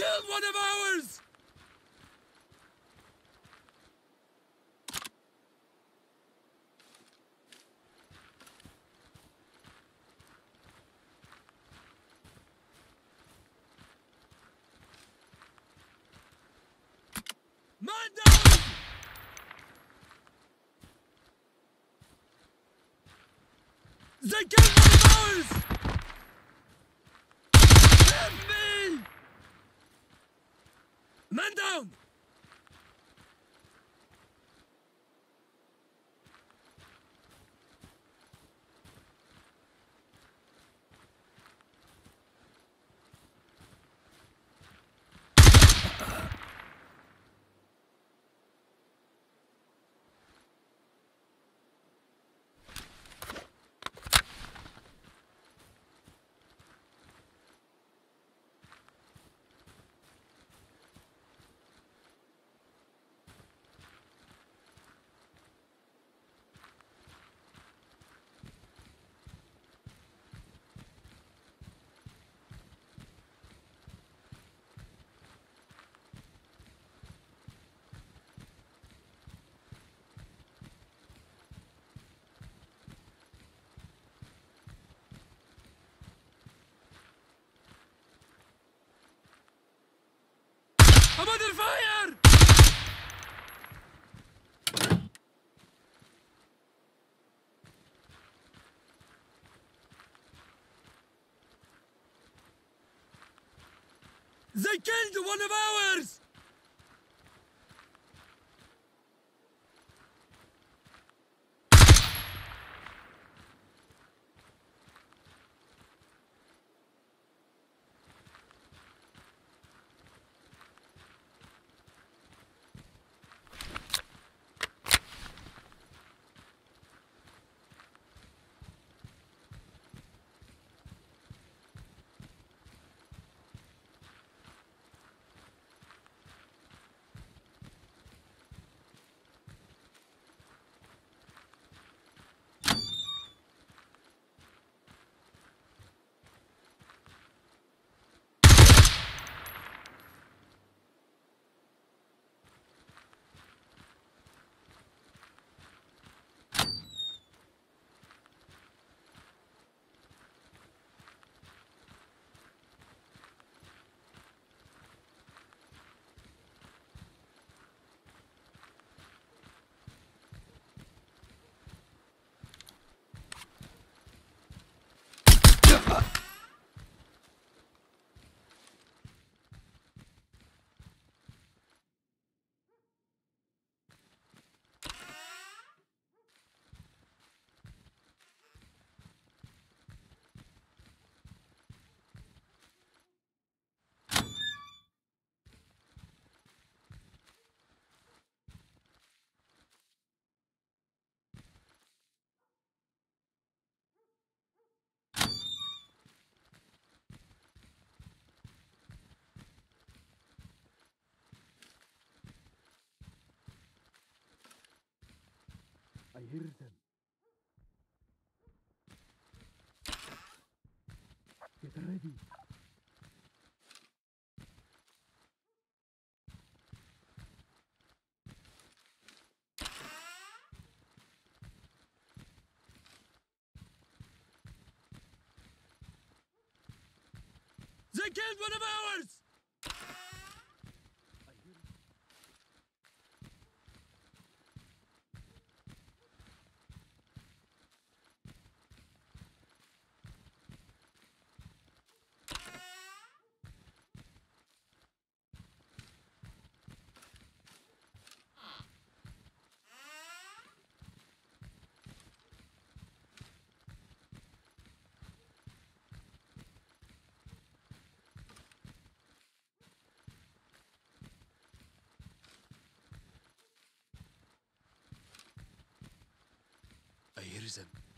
killed one of ours! They killed one of ours! Down! They killed one of ours! I hear them. Get ready. They killed one of ours! I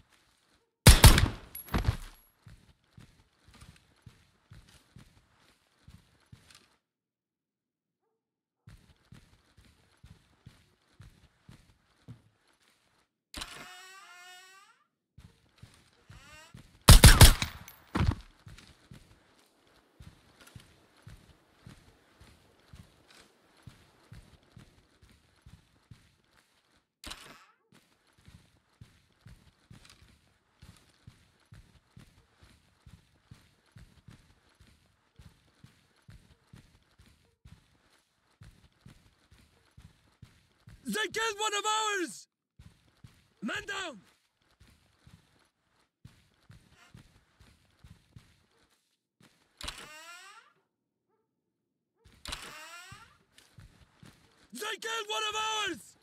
They killed one of ours! Man down! They killed one of ours!